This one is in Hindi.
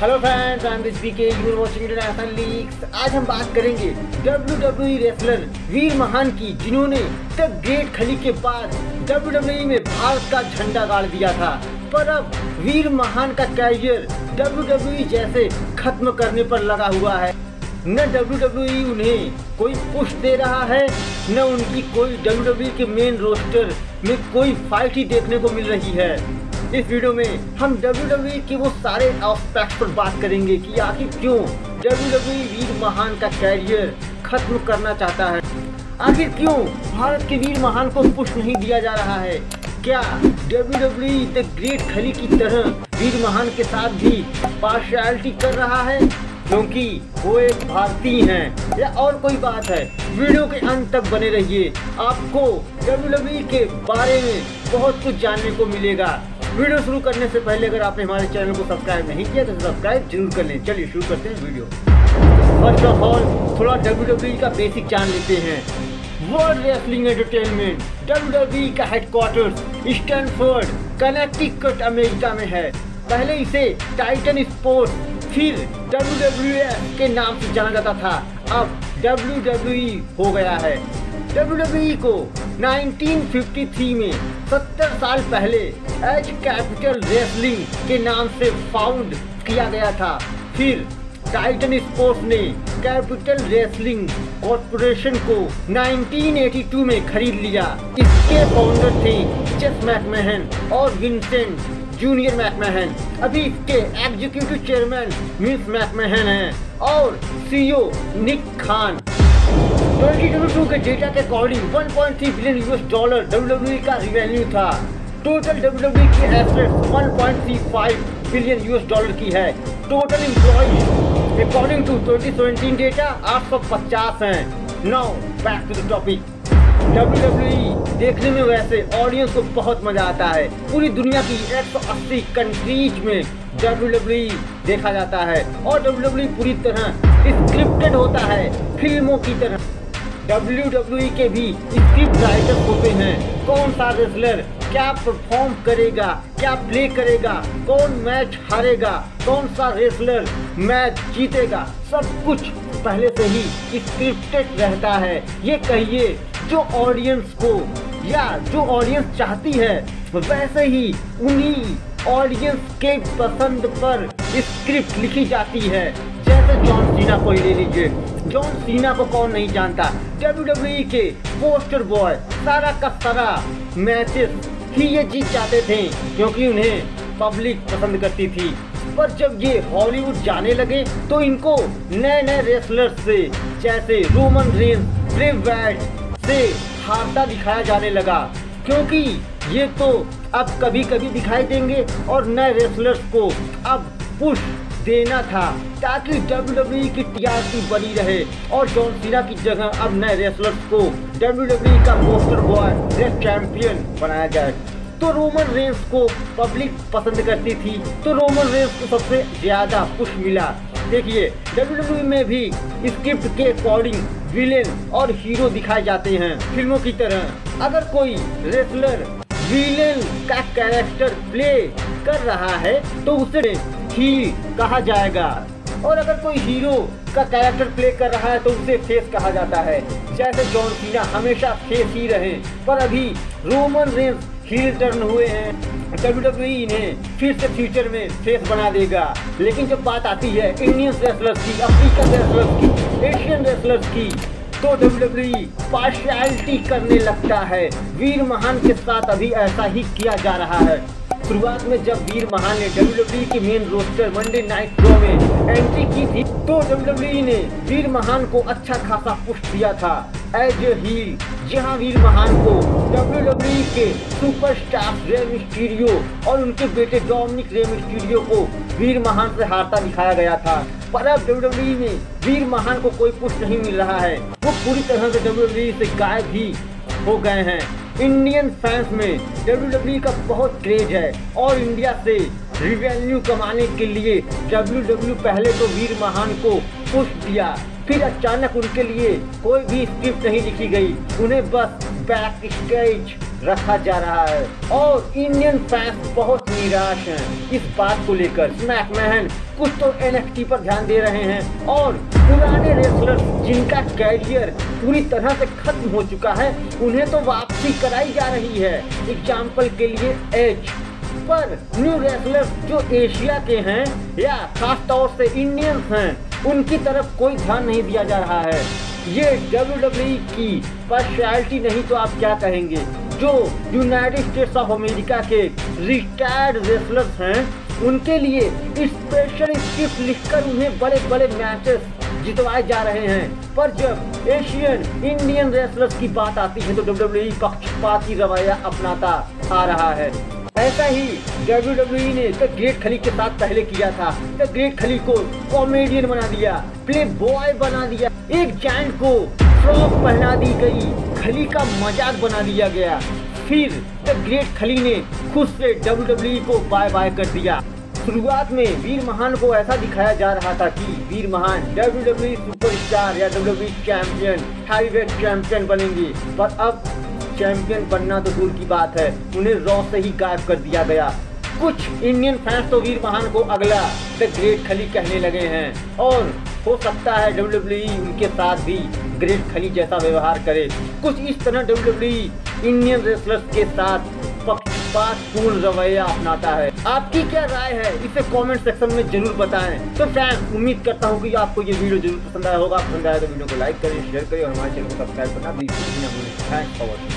Hello friends I am VK you are watching international leagues आज हम बात करेंगे WWE रेसलर वीर महान की, जिन्होंने द ग्रेट खली के बाद डब्ल्यू डब्ल्यू में भारत का झंडा गाड़ दिया था। पर अब वीर महान का कैरियर डब्ल्यू डब्ल्यू जैसे खत्म करने पर लगा हुआ है। न डब्ल्यू डब्ल्यू उन्हें कोई पुश दे रहा है, न उनकी कोई डब्ल्यू डब्ल्यू के मेन रोस्टर में कोई फाइट ही देखने को मिल रही है। इस वीडियो में हम डब्ल्यू डब्ल्यू के वो सारे एस्पेक्ट पर बात करेंगे कि आखिर क्यों डब्ल्यू डब्ल्यू वीर महान का कैरियर खत्म करना चाहता है। आखिर क्यों भारत के वीर महान को पुश नहीं दिया जा रहा है? क्या डब्ल्यू डब्ल्यू द ग्रेट खली की तरह वीर महान के साथ भी पार्शियलिटी कर रहा है? क्योंकि वो एक भारतीय हैं। या और कोई बात है, वीडियो के अंत तक बने रहिए। आपको WWE के बारे में बहुत कुछ जानने को मिलेगा। वीडियो शुरू करने से पहले अगर आपने हमारे चैनल को सब्सक्राइब नहीं किया तो सब्सक्राइब ज़रूर कर लें। चलिए शुरू करते हैं वीडियो। फ़र्स्ट ऑफ़ ऑल थोड़ा WWE का बेसिक जान लेते हैं। वर्ल्ड रेसलिंग एंटरटेनमेंट WWE का हेडक्वार्टर्स स्टैनफोर्ड कनेक्टिकट अमेरिका में है। पहले इसे टाइटन स्पोर्ट फिर डब्ल्यू डब्ल्यू के नाम से जाना जाता था। अब डब्ल्यू डब्ल्यू हो गया है। डब्ल्यू डब्ल्यू को 1953 में 70 साल पहले एज कैपिटल रेसलिंग के नाम से फाउंड किया गया था। फिर टाइटन स्पोर्ट्स ने कैपिटल रेसलिंग कॉर्पोरेशन को 1982 में खरीद लिया। इसके फाउंडर थे जेस मैकमहन और विंसेंट जूनियर मैकमहन। अभी इसके एग्जीक्यूटिव चेयरमैन मिस मैकमहन हैं और सीईओ निक खान। 2022 के डेटा के according 1.3 billion US dollar WWE का रिवेन्यू था। टोटल WWE की एसेट्स 1.35 बिलियन यूएस डॉलर की है। Total employ according to 2017 data 850 हैं। Now back to the topic WWE देखने में वैसे ऑडियंस को बहुत मज़ा आता है। पूरी दुनिया की 180 कंट्रीज़ में डब्ल्यूडब्ल्यूई देखा जाता है। और WWE पूरी तरह स्क्रिप्टेड होता है, फ़िल्मों की तरह। WWE के भी स्क्रिप्ट राइटर होते हैं। कौन सा रेसलर क्या परफॉर्म करेगा, क्या प्ले करेगा, कौन मैच हारेगा, कौन सा रेसलर मैच जीतेगा, सब कुछ पहले से ही स्क्रिप्टेड रहता है। ये कहिए, जो ऑडियंस को या जो ऑडियंस चाहती है, वैसे ही उन्हीं ऑडियंस के पसंद पर स्क्रिप्ट लिखी जाती है। जैसे जॉन सीना को ही ले लीजिए। जॉन सीना को कौन नहीं जानता? WWE के पोस्टर बॉय सारा का सारा मैचेस ही ये जीत जाते थे, क्योंकि उन्हें पब्लिक पसंद करती थी। पर जब ये हॉलीवुड जाने लगे तो इनको नए नए रेसलर्स से, जैसे रोमन रेंस ब्रेव से हारता दिखाया जाने लगा। क्योंकि ये तो अब कभी कभी दिखाई देंगे और नए रेसलर्स को अब पुश देना था। ताकि डब्ल्यूडब्ल्यूई की टीआरपी बनी रहे और जॉन सीना की जगह अब नए रेसलर्स को डब्ल्यूडब्ल्यूई का पोस्टर बॉय रेस चैंपियन बनाया जाए। तो रोमन रेंस को पब्लिक पसंद करती थी। तो रोमन रेंस को सबसे ज़्यादा पुश मिला। देखिए डब्ल्यूडब्ल्यूई में भी स्क्रिप्ट के अकॉर्डिंग विलेन और हीरो दिखाए जाते हैं फ़िल्मों की तरह। अगर कोई रेसलर विलेन का कैरेक्टर प्ले कर रहा है तो उसे हील कहा जाएगा। और अगर कोई हीरो का कैरेक्टर प्ले कर रहा है तो उसे फेस कहा जाता है। जैसे जॉन सीना हमेशा फेस ही रहे, पर अभी रोमन रेंस हील टर्न हुए हैं। WWE इन्हें फिर से फ्यूचर में फेस बना देगा। लेकिन जब बात आती है इंडियन रेसलर्स की अफ्रीकन रेसलर्स की एशियन रेसलर्स की तो WWE पार्शियलिटी करने लगता है। वीर महान के साथ अभी ऐसा ही किया जा रहा है। शुरुआत में जब वीर महान ने WWE की main roster Monday night show में एंट्री की थी तो WWE ने वीर महान को अच्छा खासा पुश दिया था। एज ए जहाँ वीर महान को WWE के सुपरस्टार रेम मिस्टीरियो और उनके बेटे डोमिनिक रेम मिस्टीरियो को वीर महान से हारता दिखाया गया था। पर अब WWE में वीर महान को कोई पुश नहीं मिल रहा है। वो पूरी तरह से WWE से गायब ही हो गए हैं। इंडियन फैंस में डब्ल्यू का बहुत क्रेज है और इंडिया से रिवेन्यू कमाने के लिए डब्ल्यू पहले तो वीर महान को पुश दिया फिर अचानक उनके लिए कोई भी स्क्रिप्ट नहीं लिखी गई। उन्हें बस बैक स्टेज रखा जा रहा है। और इंडियन फैंस बहुत निराश हैं। इस बात को लेकर स्मैकमैन कुछ तो एनएक्सटी पर ध्यान दे रहे हैं। और पुराने रेसलर जिनका कैरियर पूरी तरह से खत्म हो चुका है, उन्हें तो वापसी कराई जा रही है। एग्ज़ाम्पल के लिए एच पर न्यू रेसलर्स जो एशिया के हैं, या खास तौर से इंडियंस हैं, उनकी तरफ़ कोई ध्यान नहीं दिया जा रहा है। ये डब्ल्यू की पर्सनैलिटी नहीं तो आप क्या कहेंगे? जो यूनाइटेड स्टेट्स ऑफ़ अमेरिका के रिटायर्ड रेसलर्स हैं, उनके लिए स्पेशल स्क्रिप्ट लिखकर उन्हें बड़े बड़े मैचेस जितवाए जा रहे हैं। पर जब एशियन इंडियन रेसलर्स की बात आती है तो डब्ल्यू पक्षपाती रवैया अपनाता आ रहा है। ऐसा ही डब्ल्यू डब्ल्यू ने द ग्रेट खली के साथ पहले किया था। द ग्रेट खली को कॉमेडियन बना दिया प्ले बॉय बना दिया। एक जैंट को फ्रॉक पहना दी गई, खली का मज़ाक बना दिया गया। फिर द ग्रेट खली ने खुद से डब्ल्यू को बाय बाय कर दिया। शुरुआत में वीर महान को ऐसा दिखाया जा रहा था कि वीर महान WWE सुपरस्टार या डब्ल्यू चैंपियन हैवीवेट चैंपियन बनेंगे। पर अब चैंपियन बनना तो दूर की बात है। उन्हें रॉ से ही गायब कर दिया गया। कुछ इंडियन फैंस तो वीर महान को अगला द ग्रेट खली कहने लगे हैं। और हो सकता है डब्ल्यू उनके साथ भी ग्रेट खली जैसा व्यवहार करे। कुछ इस तरह डब्ल्यू इंडियन रेसलर्स के साथ पक्षपात पूर्ण रवैया अपनाता है। आपकी क्या राय है? इसे कमेंट सेक्शन में ज़रूर बताएँ। तो फ्रेंड्स उम्मीद करता हूँ कि आपको ये वीडियो ज़रूर पसंद आया होगा। पसंद आया तो वीडियो को लाइक करें शेयर करें और हमारे चैनल को सब्सक्राइब करना भी थैंक्स फॉर वॉचिंग